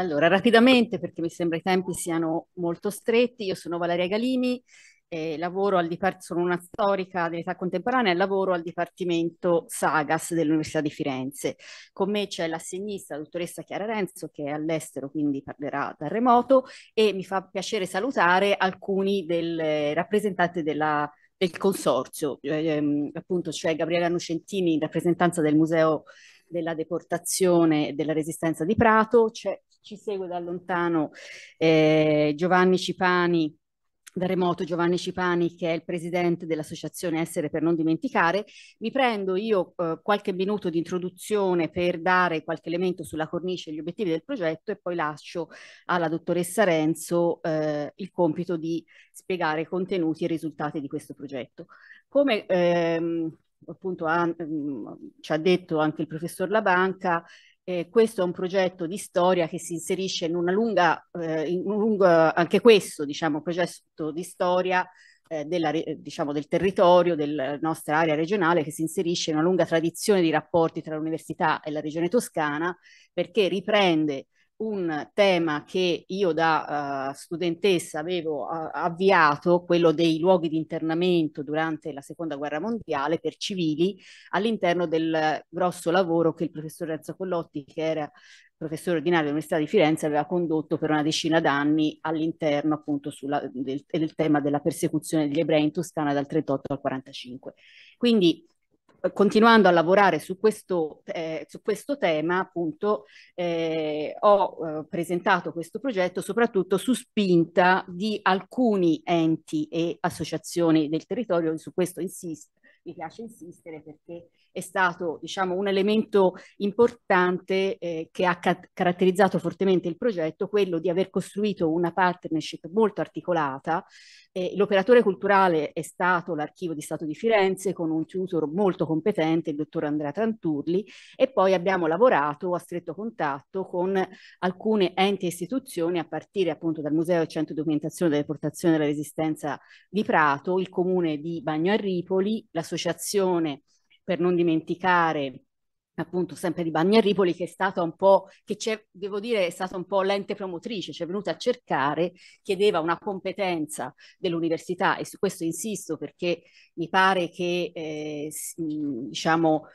Allora, rapidamente, perché mi sembra i tempi siano molto stretti, io sono Valeria Galini, eh, lavoro al Dipartimento, sono una storica dell'età contemporanea e lavoro al Dipartimento Sagas dell'Università di Firenze. Con me c'è l'assegnista, la dottoressa Chiara Renzo, che è all'estero, quindi parlerà da remoto, e mi fa piacere salutare alcuni del rappresentanti della, del consorzio, eh, appunto c'è Gabriele Nocentini in rappresentanza del Museo della deportazione e della resistenza di Prato, ci segue da lontano eh, Giovanni Cipani, da remoto Giovanni Cipani, che è il presidente dell'associazione Essere per non dimenticare. Mi prendo io eh, qualche minuto di introduzione per dare qualche elemento sulla cornice e gli obiettivi del progetto e poi lascio alla dottoressa Renzo eh, il compito di spiegare i contenuti e i risultati di questo progetto. Come ehm, appunto ha, mh, ci ha detto anche il professor Labanca, eh, questo è un progetto di storia che si inserisce in una lunga, eh, in un lungo, anche questo diciamo, progetto di storia eh, della, diciamo, del territorio, della nostra area regionale, che si inserisce in una lunga tradizione di rapporti tra l'università e la regione toscana, perché riprende un tema che io da uh, studentessa avevo uh, avviato, quello dei luoghi di internamento durante la seconda guerra mondiale per civili, all'interno del grosso lavoro che il professor Renzo Collotti, che era professore ordinario dell'Università di Firenze, aveva condotto per una decina d'anni all'interno appunto sulla, del, del, tema della persecuzione degli ebrei in Toscana dal 38 al 45. Quindi continuando a lavorare su questo, eh, su questo tema, appunto, eh, ho eh, presentato questo progetto soprattutto su spinta di alcuni enti e associazioni del territorio, su questo insisto, mi piace insistere perché è stato diciamo, un elemento importante eh, che ha ca caratterizzato fortemente il progetto, quello di aver costruito una partnership molto articolata. Eh, l'operatore culturale è stato l'Archivio di Stato di Firenze con un tutor molto competente, il dottor Andrea Tranturli, e poi abbiamo lavorato a stretto contatto con alcune enti e istituzioni a partire appunto dal Museo e Centro di Documentazione della Deportazione della Resistenza di Prato, il Comune di Bagno a Ripoli, l'Associazione per non dimenticare appunto sempre di Bagnaripoli che è stata un po', che devo dire, è stata un po' l'ente promotrice, ci è venuta a cercare, chiedeva una competenza dell'università e su questo insisto perché mi pare che eh, diciamo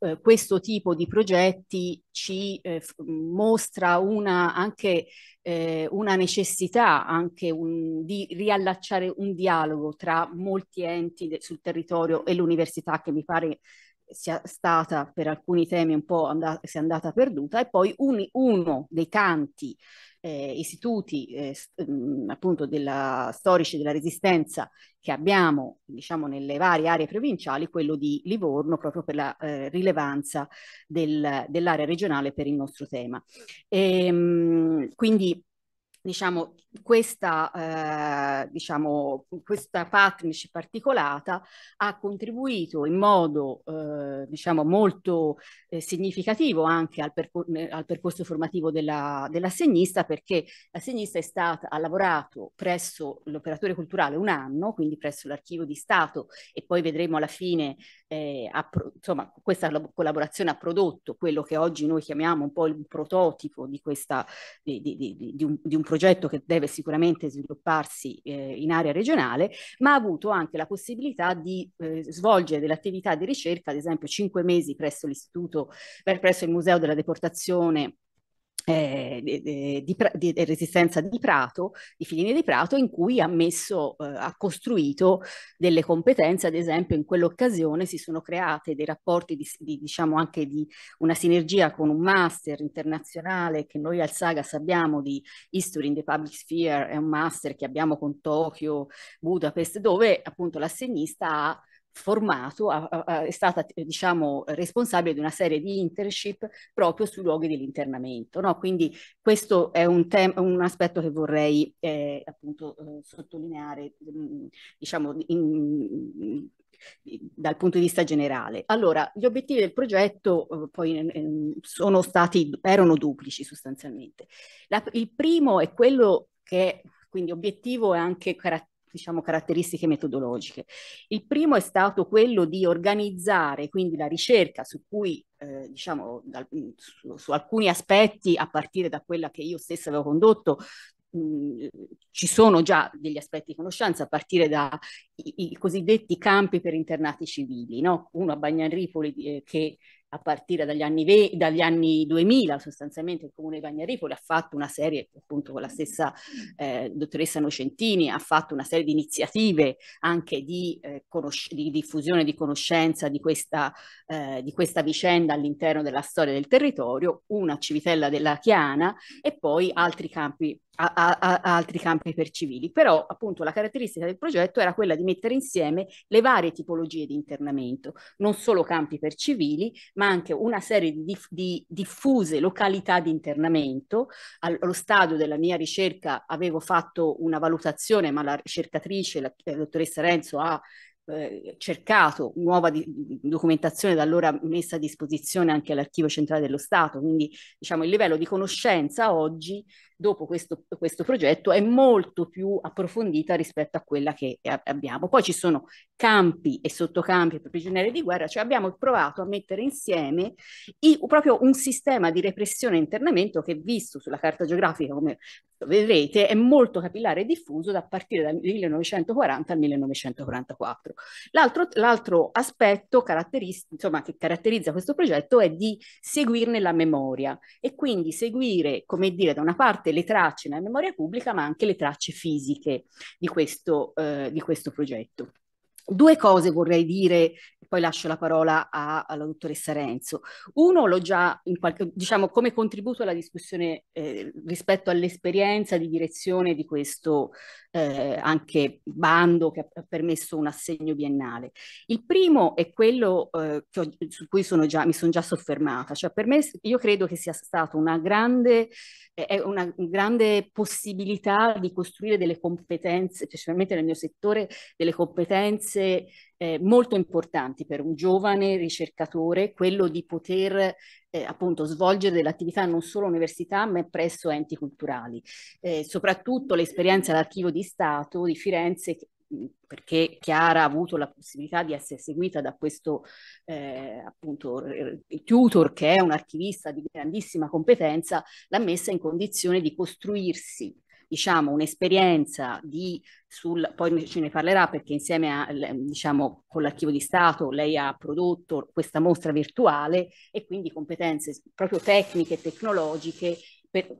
eh, questo tipo di progetti ci eh, mostra una, anche eh, una necessità anche un, di riallacciare un dialogo tra molti enti sul territorio e l'università che mi pare sia stata per alcuni temi un po' andata, si è andata perduta e poi un, uno dei tanti eh, istituti eh, mm, appunto della, storici della resistenza che abbiamo diciamo nelle varie aree provinciali, quello di Livorno proprio per la eh, rilevanza del, dell'area regionale per il nostro tema. E, ehm, quindi diciamo, questa, eh, diciamo, questa partnership articolata ha contribuito in modo eh, diciamo, molto eh, significativo anche al, percor al percorso formativo della, dell'assegnista perché l'assegnista è stata, ha lavorato presso l'operatore culturale un anno, quindi presso l'archivio di Stato e poi vedremo alla fine, eh, insomma, questa collaborazione ha prodotto quello che oggi noi chiamiamo un po' il prototipo di, questa, di, di, di un, un progetto che deve sicuramente svilupparsi eh, in area regionale, ma ha avuto anche la possibilità di eh, svolgere delle attività di ricerca, ad esempio cinque mesi presso l'istituto, presso il Museo della Deportazione eh, di, di, di, resistenza di Prato, di Filini di Prato, in cui ha messo, eh, ha costruito delle competenze, ad esempio in quell'occasione si sono create dei rapporti di, di, diciamo anche di una sinergia con un master internazionale che noi al Sagas abbiamo di History in the Public Sphere, è un master che abbiamo con Tokyo, Budapest, dove appunto l'assegnista ha formato, a, a, è stata diciamo responsabile di una serie di internship proprio sui luoghi dell'internamento. No? Quindi questo è un, un aspetto che vorrei eh, appunto eh, sottolineare mm, diciamo in, dal punto di vista generale. Allora, gli obiettivi del progetto eh, poi eh, sono stati, erano duplici sostanzialmente. La, il primo è quello che, quindi obiettivo è anche caratteristico diciamo, caratteristiche metodologiche. Il primo è stato quello di organizzare quindi la ricerca su cui eh, diciamo, dal, su, su, alcuni aspetti, a partire da quella che io stessa avevo condotto, ci sono già degli aspetti di conoscenza a partire dai cosiddetti campi per internati civili, no? uno a Bagnaripoli eh, che a partire dagli anni, dagli anni 2000 sostanzialmente il comune di Bagnaripoli ha fatto una serie, appunto con la stessa eh, dottoressa Nocentini, ha fatto una serie di iniziative anche di, eh, di diffusione di conoscenza di questa, eh, di questa vicenda all'interno della storia del territorio, una Civitella della Chiana e poi altri campi a, a, a, altri campi per civili. Però appunto la caratteristica del progetto era quella di mettere insieme le varie tipologie di internamento, non solo campi per civili, ma anche una serie di, di diffuse località di internamento. Allo stadio della mia ricerca avevo fatto una valutazione, ma la ricercatrice, la, la dottoressa Renzo, ha eh, cercato nuova di, documentazione da allora messa a disposizione anche all'Archivio Centrale dello Stato, quindi diciamo il livello di conoscenza oggi dopo questo, questo progetto è molto più approfondita rispetto a quella che abbiamo. Poi ci sono campi e sottocampi per prigionieri di guerra, cioè abbiamo provato a mettere insieme i, proprio un sistema di repressione e internamento che visto sulla carta geografica, come vedrete, è molto capillare e diffuso da partire dal 1940 al 1944. L'altro, l'altro aspetto insomma, che caratterizza questo progetto è di seguirne la memoria e quindi seguire, come dire, da una parte le tracce nella memoria pubblica, ma anche le tracce fisiche di questo, eh, di questo progetto. Due cose vorrei dire, poi lascio la parola a, alla dottoressa Renzo. Uno l'ho già, in qualche, diciamo, come contributo alla discussione eh, rispetto all'esperienza di direzione di questo eh, anche bando che ha permesso un assegno biennale. Il primo è quello eh, ho, su cui sono già, mi sono già soffermata, cioè per me io credo che sia stata una grande, eh, una grande possibilità di costruire delle competenze, specialmente nel mio settore, delle competenze eh, molto importanti per un giovane ricercatore, quello di poter eh, appunto svolgere dell'attività non solo all'università ma presso enti culturali. Eh, soprattutto l'esperienza all'Archivio di Stato di Firenze perché Chiara ha avuto la possibilità di essere seguita da questo eh, appunto tutor che è un archivista di grandissima competenza, l'ha messa in condizione di costruirsi diciamo, un'esperienza di sul, poi ce ne parlerà perché insieme a, diciamo, con l'Archivio di Stato lei ha prodotto questa mostra virtuale e quindi competenze proprio tecniche e tecnologiche per,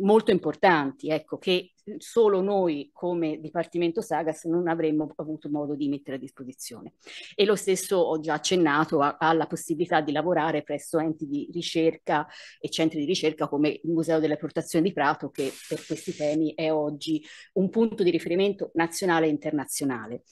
molto importanti, ecco, che solo noi come Dipartimento Sagas non avremmo avuto modo di mettere a disposizione. E lo stesso ho già accennato alla possibilità di lavorare presso enti di ricerca e centri di ricerca come il Museo delle Portazioni di Prato che per questi temi è oggi un punto di riferimento nazionale e internazionale.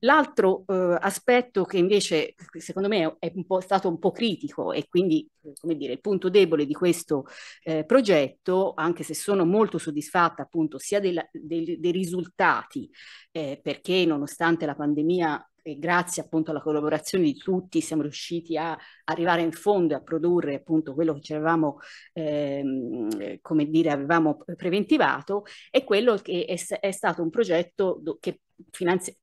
L'altro eh, aspetto che invece secondo me è un stato un po' critico e quindi come dire, il punto debole di questo eh, progetto, anche se sono molto soddisfatta appunto sia della, dei, dei, risultati, eh, perché nonostante la pandemia e grazie appunto alla collaborazione di tutti siamo riusciti a arrivare in fondo e a produrre appunto quello che ci avevamo, ehm, come dire, avevamo preventivato, è quello che è, è stato un progetto che finanzia,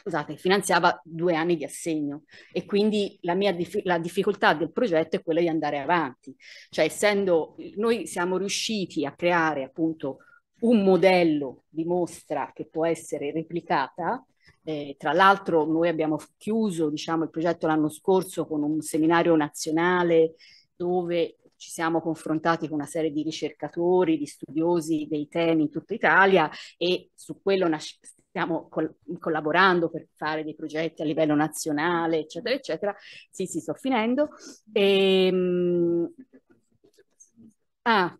scusate, finanziava due anni di assegno. E quindi la mia dif- la difficoltà del progetto è quella di andare avanti, cioè essendo noi siamo riusciti a creare appunto un modello di mostra che può essere replicata. Eh, tra l'altro noi abbiamo chiuso diciamo, il progetto l'anno scorso con un seminario nazionale dove ci siamo confrontati con una serie di ricercatori, di studiosi dei temi in tutta Italia e su quello stiamo col collaborando per fare dei progetti a livello nazionale, eccetera, eccetera. Sì, sì, sto finendo. E, ehm, ah,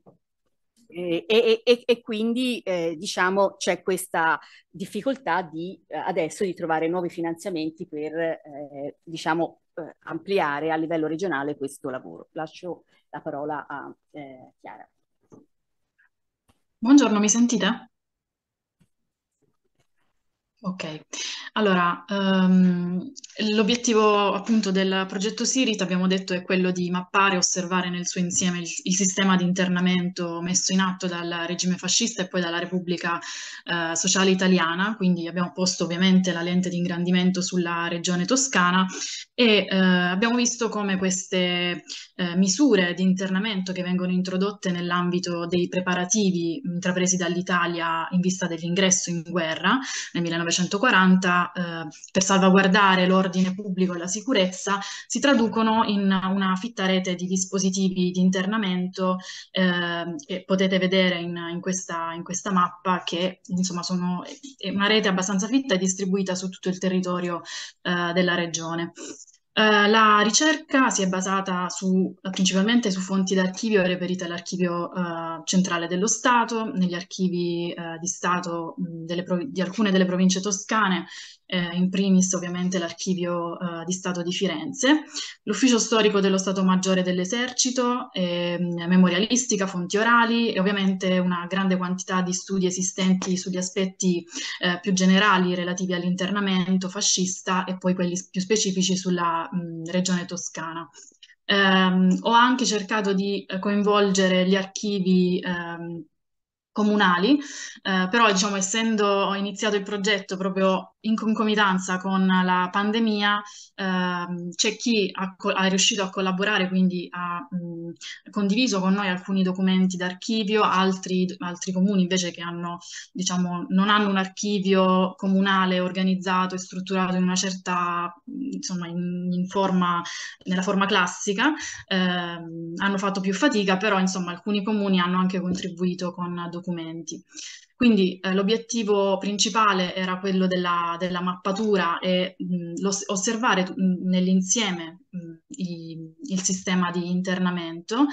e, e, e, e quindi eh, diciamo c'è questa difficoltà di eh, adesso di trovare nuovi finanziamenti per eh, diciamo eh, ampliare a livello regionale questo lavoro. Lascio la parola a eh, Chiara. Buongiorno, mi sentite? Ok, allora um, l'obiettivo appunto del progetto SIRIT abbiamo detto è quello di mappare e osservare nel suo insieme il, il, sistema di internamento messo in atto dal regime fascista e poi dalla Repubblica uh, Sociale Italiana, quindi abbiamo posto ovviamente la lente di ingrandimento sulla regione toscana e uh, abbiamo visto come queste uh, misure di internamento che vengono introdotte nell'ambito dei preparativi intrapresi dall'Italia in vista dell'ingresso in guerra nel 19 1940 eh, per salvaguardare l'ordine pubblico e la sicurezza si traducono in una fitta rete di dispositivi di internamento eh, che potete vedere in, in, questa, in, questa, mappa che insomma sono, è una rete abbastanza fitta e distribuita su tutto il territorio eh, della regione. Uh, la ricerca si è basata su, principalmente su fonti d'archivio reperite all'Archivio uh, Centrale dello Stato, negli archivi uh, di Stato mh, di alcune delle province toscane eh, in primis ovviamente l'archivio eh, di Stato di Firenze, l'ufficio storico dello Stato Maggiore dell'Esercito, eh, memorialistica, fonti orali e ovviamente una grande quantità di studi esistenti sugli aspetti eh, più generali relativi all'internamento fascista e poi quelli più specifici sulla regione toscana. Um, ho anche cercato di eh, coinvolgere gli archivi um, comunali, eh, però diciamo essendo ho iniziato il progetto proprio in concomitanza con la pandemia, ehm, c'è chi ha, ha, riuscito a collaborare, quindi ha mh, condiviso con noi alcuni documenti d'archivio, altri, altri comuni invece che hanno, diciamo, non hanno un archivio comunale organizzato e strutturato in una certa, insomma, in, in forma, nella forma classica, ehm, hanno fatto più fatica, però insomma alcuni comuni hanno anche contribuito con documenti. Quindi eh, l'obiettivo principale era quello della, della mappatura e mh, osservare mh, nell'insieme il, sistema di internamento,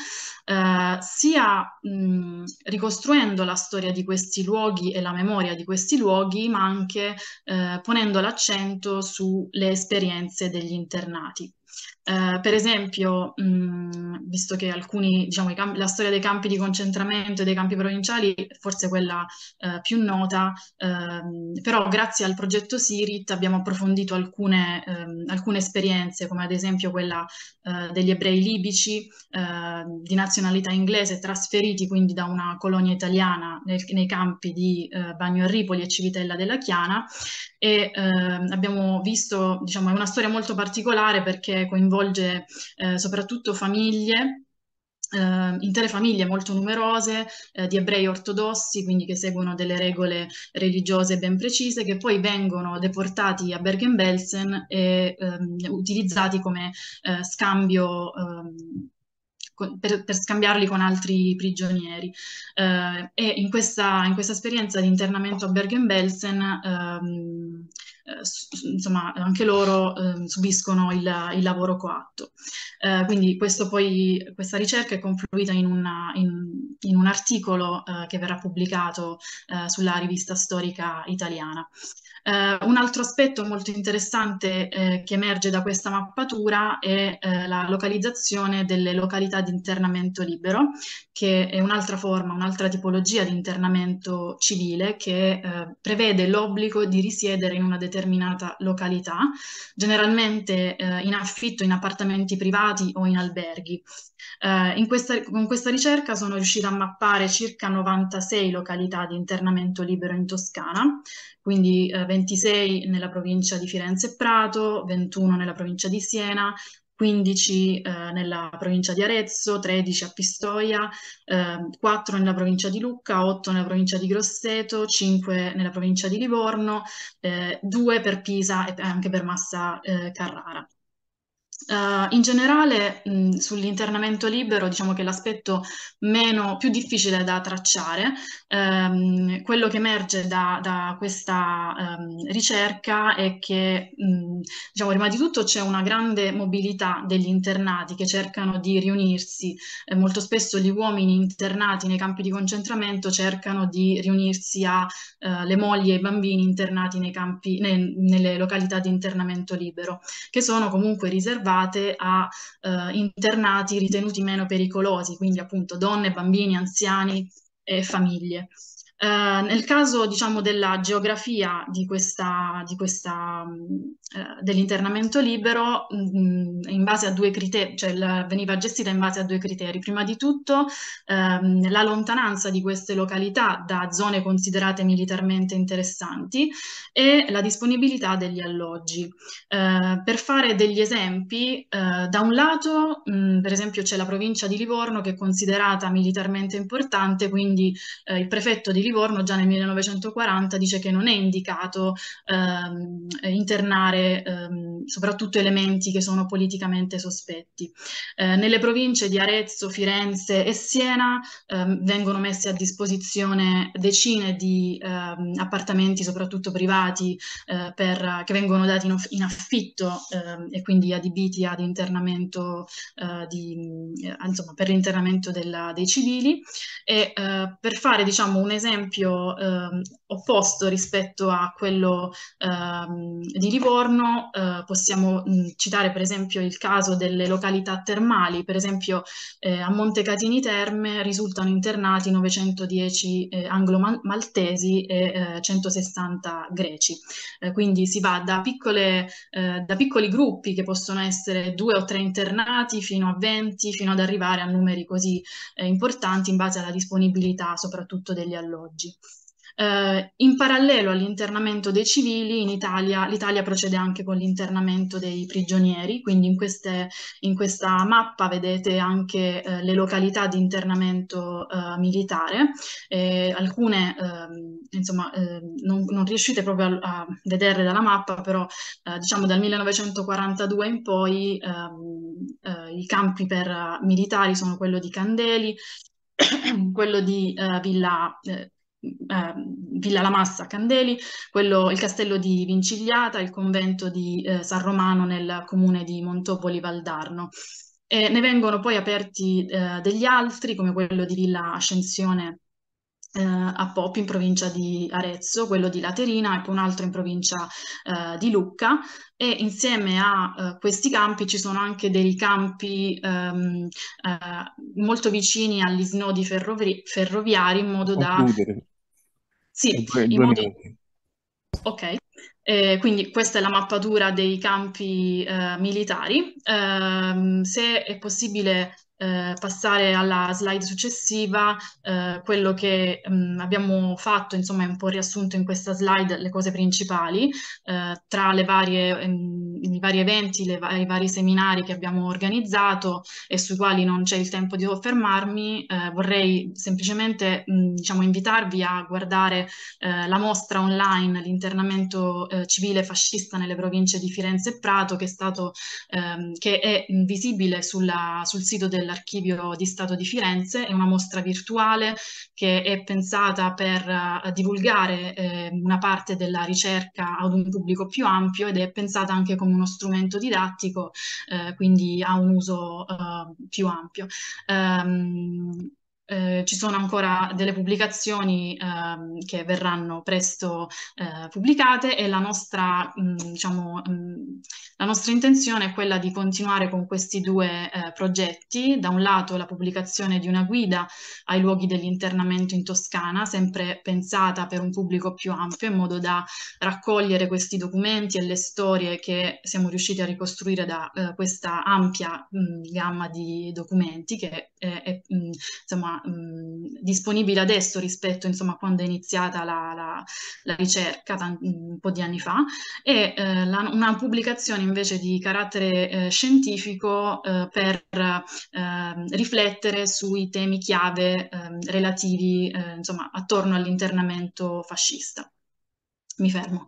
eh, sia mh, ricostruendo la storia di questi luoghi e la memoria di questi luoghi, ma anche eh, ponendo l'accento sulle esperienze degli internati. Eh, per esempio, mh, visto che alcuni, diciamo, la storia dei campi di concentramento e dei campi provinciali è forse quella eh, più nota, ehm, però grazie al progetto SIRIT abbiamo approfondito alcune, ehm, alcune esperienze, come ad esempio quella eh, degli ebrei libici ehm, di nazionalità inglese trasferiti quindi da una colonia italiana nel, nei campi di eh, Bagno Ripoli e Civitella della Chiana e abbiamo visto, diciamo, è una storia molto particolare perché coinvolge eh, soprattutto famiglie Uh, intere famiglie molto numerose uh, di ebrei ortodossi, quindi che seguono delle regole religiose ben precise, che poi vengono deportati a Bergen-Belsen e um, utilizzati come uh, scambio. Um, per, per, scambiarli con altri prigionieri. e in questa, in questa, esperienza di internamento a Bergen-Belsen um, eh, insomma anche loro eh, subiscono il, il, lavoro coatto. Eh, quindi poi, questa ricerca è confluita in, una, in, in un articolo eh, che verrà pubblicato eh, sulla rivista storica italiana. Uh, un altro aspetto molto interessante eh, che emerge da questa mappatura è eh, la localizzazione delle località di internamento libero, che è un'altra forma, un'altra tipologia di internamento civile che eh, prevede l'obbligo di risiedere in una determinata località, generalmente eh, in affitto in appartamenti privati o in alberghi. In questa, con questa ricerca sono riuscita a mappare circa 96 località di internamento libero in Toscana, quindi uh, 26 nella provincia di Firenze e Prato, 21 nella provincia di Siena, 15 eh, nella provincia di Arezzo, 13 a Pistoia, eh, 4 nella provincia di Lucca, 8 nella provincia di Grosseto, 5 nella provincia di Livorno, eh, 2 per Pisa e anche per Massa eh, Carrara. Uh, in generale sull'internamento libero diciamo che l'aspetto meno, più difficile da tracciare, um, quello che emerge da, da questa um, ricerca è che um, diciamo, prima di tutto c'è una grande mobilità degli internati che cercano di riunirsi, eh, molto spesso gli uomini internati nei campi di concentramento cercano di riunirsi alle uh, mogli e ai bambini internati campi, ne, nelle località di internamento libero, che sono comunque riservati riservate a eh, internati ritenuti meno pericolosi, quindi appunto donne, bambini, anziani e famiglie. Eh, nel caso, diciamo, della geografia di questa, di questa, uh, dell'internamento libero, mh, due criteri, cioè la, veniva gestita in base a due criteri. Prima di tutto ehm, la lontananza di queste località da zone considerate militarmente interessanti e la disponibilità degli alloggi. Eh, per fare degli esempi, eh, da un lato, mh, per esempio, c'è la provincia di Livorno che è considerata militarmente importante, quindi eh, il prefetto di Livorno già nel 1940 dice che non è indicato ehm, internare ehm, soprattutto elementi che sono politicamente sospetti. Eh, nelle province di Arezzo, Firenze e Siena ehm, vengono messi a disposizione decine di ehm, appartamenti, soprattutto privati, eh, per, che vengono dati in, in affitto ehm, e quindi adibiti ad internamento eh, di, eh, insomma, per l'internamento dei civili. E eh, per fare diciamo, un esempio ehm, opposto rispetto a quello ehm, di Livorno, eh, possiamo mh, citare per esempio il caso delle località termali, per esempio eh, a Montecatini Terme risultano internati 910 eh, anglo-maltesi e 160 greci, quindi si va da, piccole, da piccoli gruppi che possono essere due o tre internati fino a 20, fino ad arrivare a numeri così importanti in base alla disponibilità soprattutto degli alloggi. Eh, in parallelo all'internamento dei civili, in Italia, l'Italia procede anche con l'internamento dei prigionieri, quindi in, queste, in questa mappa vedete anche eh, le località di internamento eh, militare, alcune ehm, insomma ehm, non, non, riuscite proprio a, a, vederle dalla mappa, però eh, diciamo dal 1942 in poi ehm, eh, i campi per militari sono quello di Candeli, quello di eh, Villa eh, Villa La Massa a Candeli, quello, il castello di Vincigliata, il convento di eh, San Romano nel comune di Montopoli Valdarno. E ne vengono poi aperti eh, degli altri, come quello di Villa Ascensione eh, a Poppi in provincia di Arezzo, quello di Laterina e poi un altro in provincia eh, di Lucca e insieme a uh, questi campi ci sono anche dei campi um, uh, molto vicini agli snodi ferrovi ferroviari in modo da... Sì, in modo... Ok. Eh, quindi questa è la mappatura dei campi eh, militari. Eh, se è possibile eh, passare alla slide successiva, eh, quello che mh, mm, abbiamo fatto, insomma, è un po' riassunto in questa slide le cose principali, eh, tra le varie, mh, i vari eventi, le, i vari seminari che abbiamo organizzato e sui quali non c'è il tempo di soffermarmi, eh, vorrei semplicemente, mh, mm, diciamo, invitarvi a guardare eh, la mostra online, l'internamento eh, civile fascista nelle province di Firenze e Prato, che è stato, ehm, che è visibile sulla, sul sito del dell'Archivio di Stato di Firenze, è una mostra virtuale che è pensata per uh, divulgare eh, una parte della ricerca ad un pubblico più ampio ed è pensata anche come uno strumento didattico, eh, quindi ha un uso uh, più ampio. Um, eh, ci sono ancora delle pubblicazioni eh, che verranno presto eh, pubblicate e la nostra, mh, diciamo, mh, la nostra intenzione è quella di continuare con questi due eh, progetti. Da un lato la pubblicazione di una guida ai luoghi dell'internamento in Toscana, sempre pensata per un pubblico più ampio, in modo da raccogliere questi documenti e le storie che siamo riusciti a ricostruire da eh, questa ampia mh, gamma di documenti che è, è insomma, mh, disponibile adesso rispetto insomma, a quando è iniziata la, la, la ricerca un po' di anni fa e eh, la, una pubblicazione invece di carattere eh, scientifico eh, per ehm, riflettere sui temi chiave ehm, relativi eh, insomma, attorno all'internamento fascista. Mi fermo.